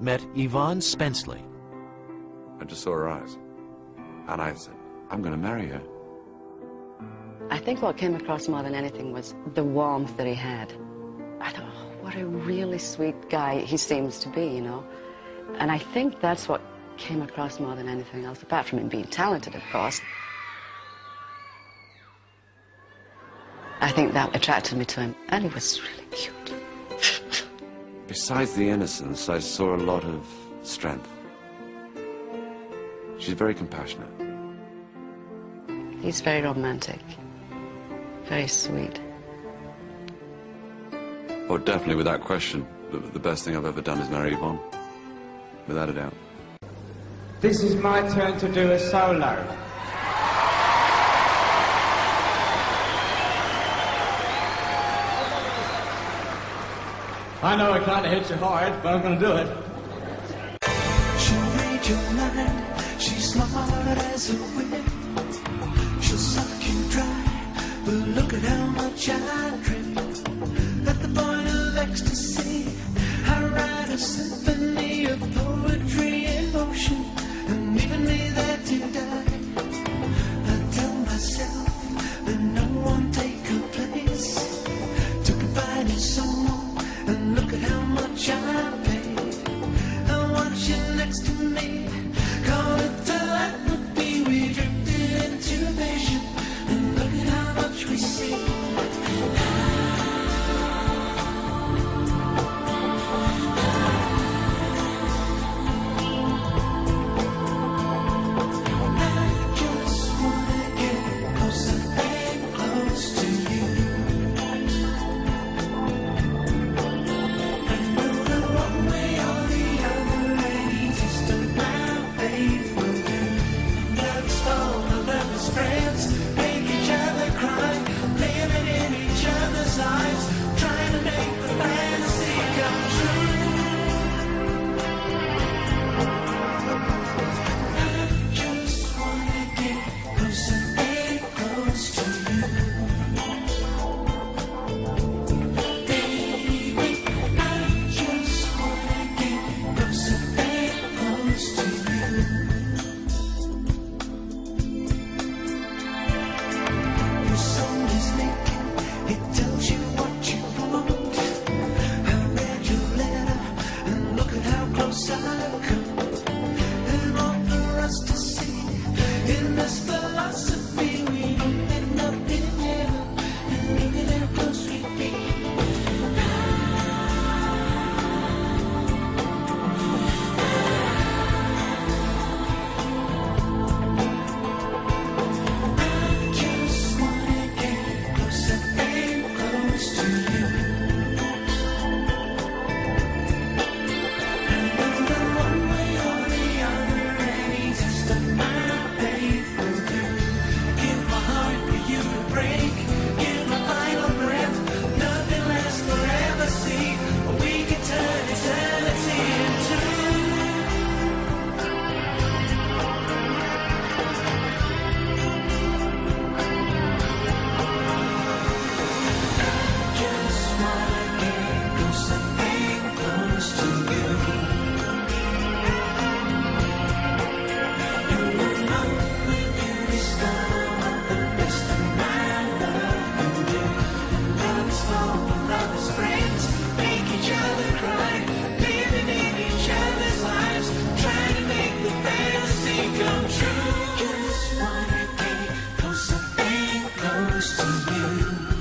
met Yvonne Spenceley. I just saw her eyes. And I said, I'm going to marry her. I think what came across more than anything was the warmth that he had. I thought, oh, what a really sweet guy he seems to be, you know. And I think that's what came across more than anything else, apart from him being talented, of course. I think that attracted me to him, and he was really cute. Besides the innocence, I saw a lot of strength. She's very compassionate. He's very romantic, very sweet. Oh, definitely, without question. The, the best thing I've ever done is marry Yvonne. Without a doubt. This is my turn to do a solo. I know it kind of hits you hard, but I'm going to do it. She'll read your mind. She's smart as a whip. She'll suck you dry. But look at how much I drink. to you.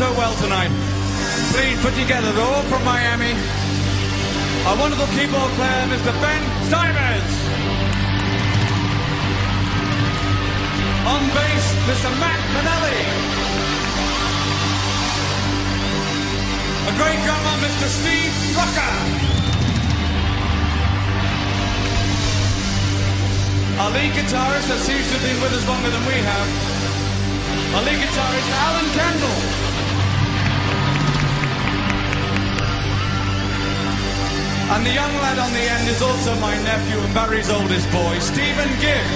so well tonight. Please put together, they're all from Miami. Our wonderful keyboard player, Mr. Ben Steinmetz. On bass, Mr. Matt Bonelli. A great drummer, Mr. Steve Rucker. Our lead guitarist that seems to have been with us longer than we have. Our lead guitarist, Alan Kendall. And the young lad on the end is also my nephew and Barry's oldest boy, Stephen Gibb.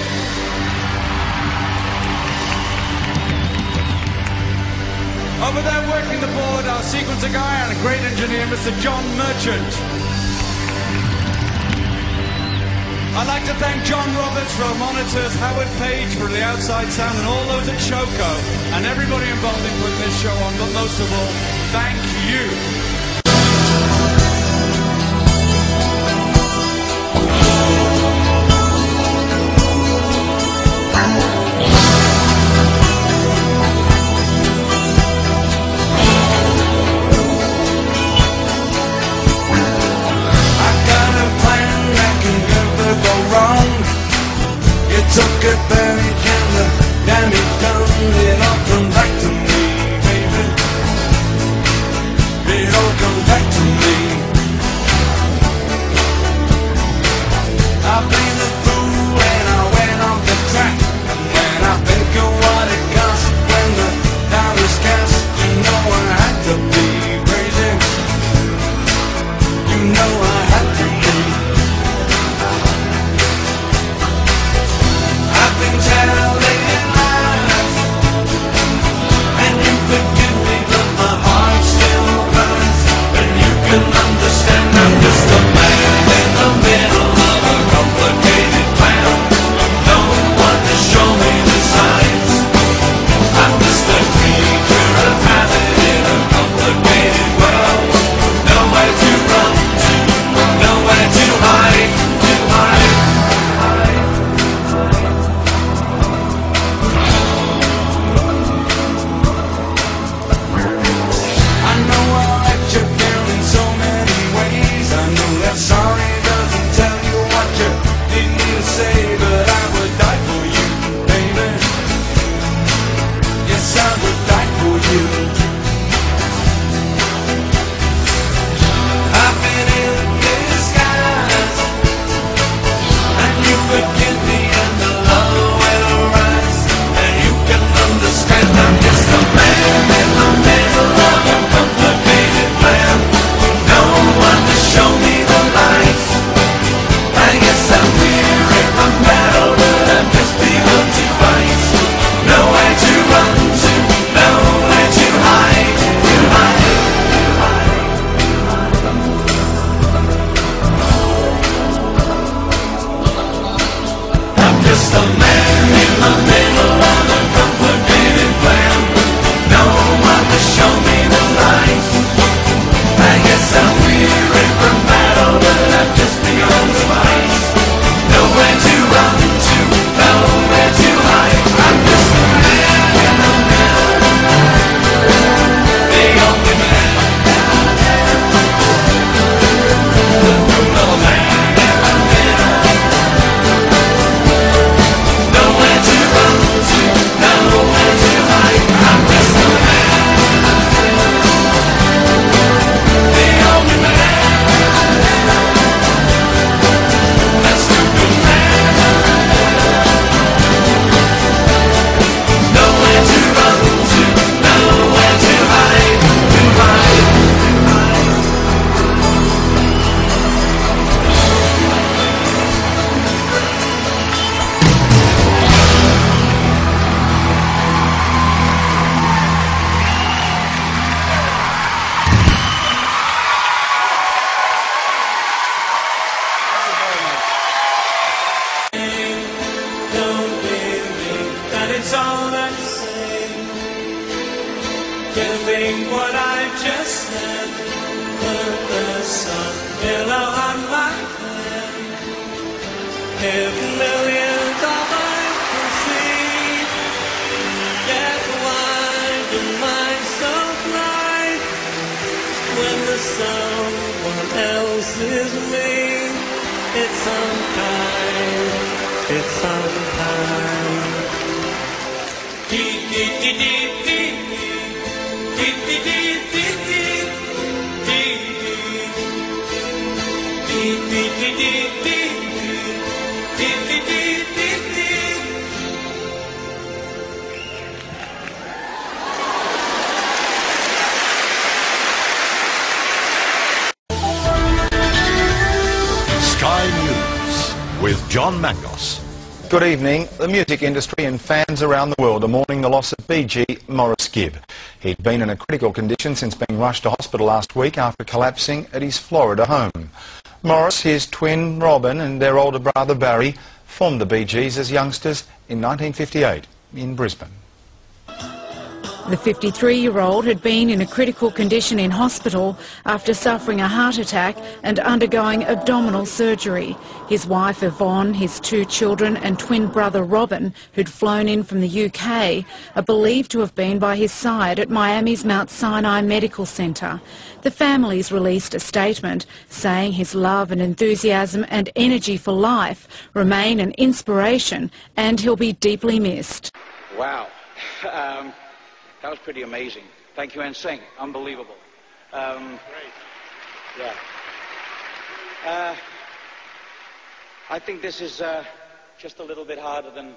Over there working the board, our sequencer guy and a great engineer, Mr. John Merchant. I'd like to thank John Roberts for our monitors, Howard Page for the outside sound, and all those at Choco, and everybody involved in putting this show on, but most of all, thank you. heaven. John. Good evening. The music industry and fans around the world are mourning the loss of BG Maurice Gibb. He'd been in a critical condition since being rushed to hospital last week after collapsing at his Florida home. Maurice, his twin Robin and their older brother Barry formed the Bee Gees as youngsters in 1958 in Brisbane. The 53-year-old had been in a critical condition in hospital after suffering a heart attack and undergoing abdominal surgery. His wife Yvonne, his two children and twin brother Robin, who'd flown in from the UK, are believed to have been by his side at Miami's Mount Sinai Medical Centre. The families released a statement saying his love and enthusiasm and energy for life remain an inspiration and he'll be deeply missed. Wow. Um, that was pretty amazing. Thank you, NSYNC. Unbelievable. Um, yeah. Uh, I think this is uh, just a little bit harder than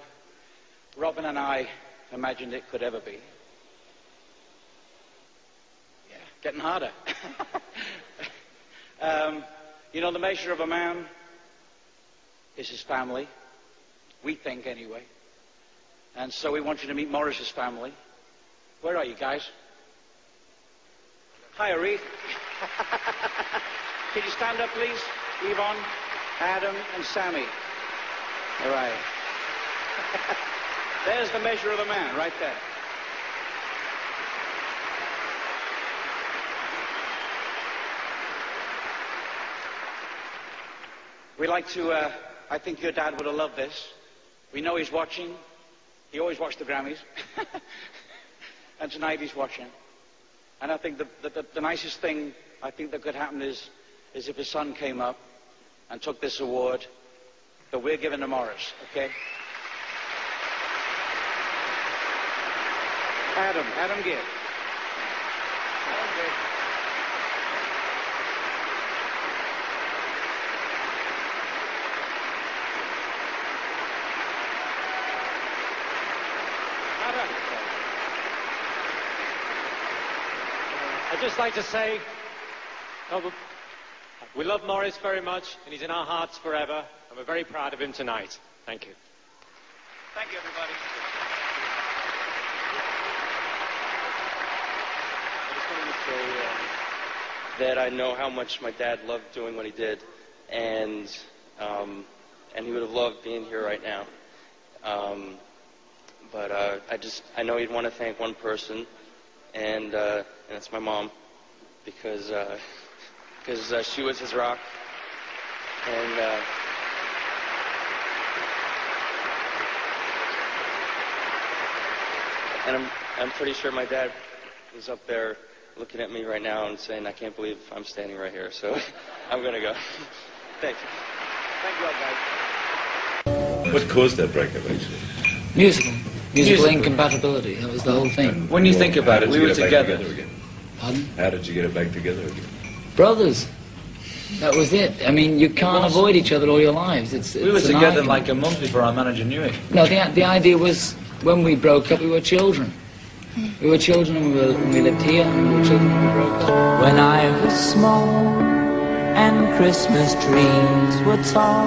Robin and I imagined it could ever be. Yeah, getting harder. um, you know, the measure of a man is his family. We think, anyway. And so we want you to meet Maurice's family. Where are you guys? Hi, Aretha. Can you stand up, please? Yvonne, Adam, and Sammy. All right. There's the measure of a man, right there. We like to, uh, I think your dad would have loved this. We know he's watching. He always watched the Grammys. and tonight he's watching. And I think the, the, the, nicest thing I think that could happen is, is if his son came up and took this award that we're giving to Maurice, okay? Adam. Adam Gibb. Adam. I'd just like to say, oh, we- we love Maurice very much, and he's in our hearts forever, and we're very proud of him tonight. Thank you. Thank you, everybody. I just wanted to say um, that I know how much my dad loved doing what he did, and um, and he would have loved being here right now. Um, but uh, I just I know he'd want to thank one person, and uh, and it's my mom, because because uh, she was his rock, and. Uh, And I'm, I'm pretty sure my dad is up there looking at me right now and saying, I can't believe I'm standing right here. So I'm going to go. Thank you. Thank you all, guys. What caused that breakup, actually? Musical. Musical Musical. incompatibility. That was the whole thing. When you think about it, we were get it back together. again? Pardon? How did you get it back together again? Brothers. That was it. I mean, you can't avoid each other all your lives. It's, We were together argument. like a month before our manager knew it. No, the, the idea was when we broke up, we were children. We were children when we, were, when we lived here, and we were children when we broke up. When I was small and Christmas trees were tall,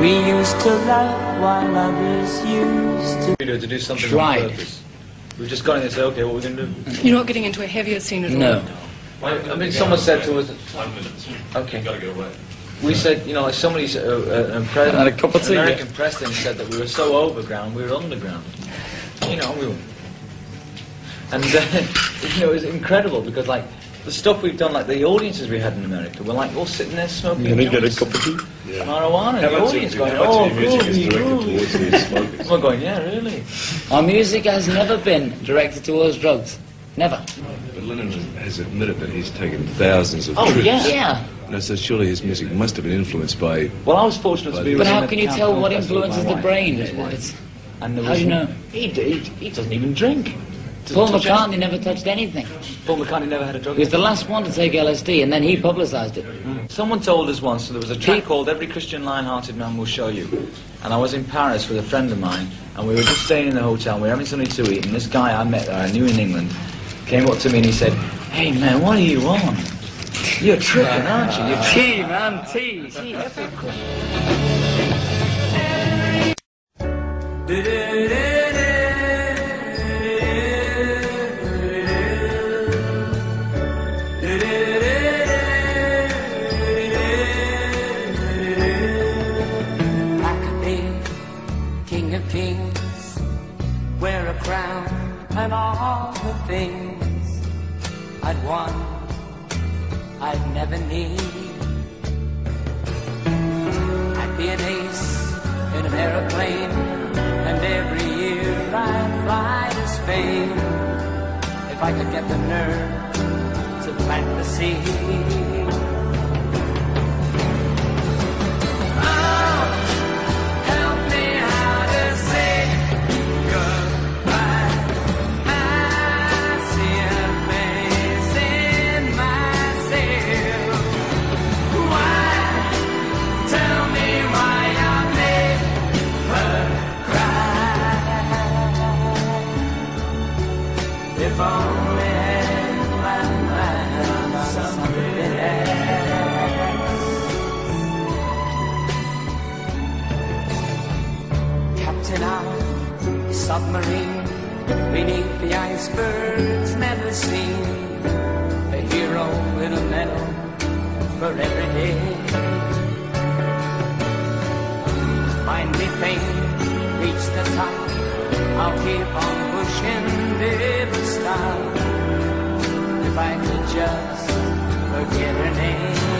we used to laugh while others used to. We to do something Tried. on purpose. We've just got in and said, okay, what are we going to do? You're not getting into a heavier scene at all? No. I mean, someone said to us, okay, Gotta get away. we said, you know, like somebody, said, uh, uh, um, pre- a cup of tea, American president said that we were so overground, we were underground. You know, we were. And uh, you know, it was incredible because like the stuff we've done, like the audiences we had in America, were like all sitting there smoking. Can I get a joints, cup of tea? Marijuana, How the much audience of, going, how much oh, of your music is groovy, groovy. towards these smokers? We're going, yeah, really. Our music has never been directed towards drugs. Never. But Lennon has admitted that he's taken thousands of Oh, trips. yeah. Yeah. No, so surely his music must have been influenced by. Well, I was fortunate to be the- with But how can you tell what influences the brain? And there How do you know? He, he, he doesn't even drink. Paul McCartney never touched anything. Paul McCartney never had a drug. He was the last one to take LSD, and then he publicised it. Mm. Someone told us once that there was a track called Every Christian Lion-Hearted Man Will Show You. And I was in Paris with a friend of mine, and we were just staying in the hotel, and we were having something to eat, and this guy I met there, I knew in England, came up to me and he said, Hey man, what are you on? You're tripping, aren't you? You're T, man, T. See, if I could get the nerve to plant the seed. Submarine beneath the icebergs never seen. A hero with a medal for every day. Find me fame reach the top. I'll keep on pushing never stop if I could just forget her name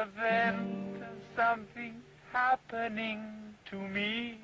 event something happening to me,